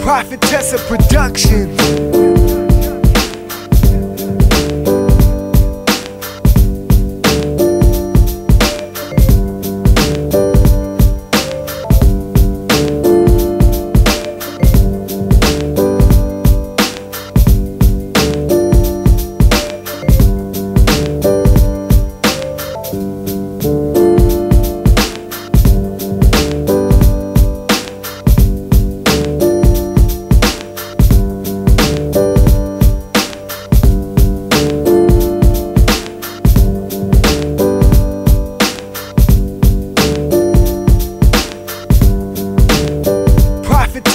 Prophetessa Productions.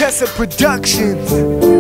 Prophetessa Productions.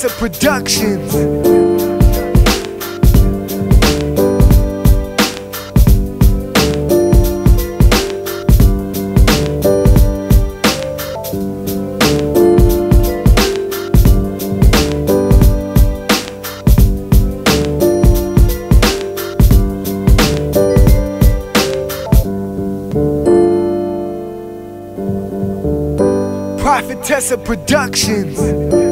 Prophetessa Productions. Prophetessa Productions.